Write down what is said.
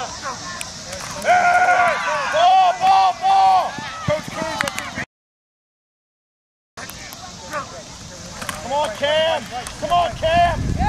Come on, Cam! Come on, Cam!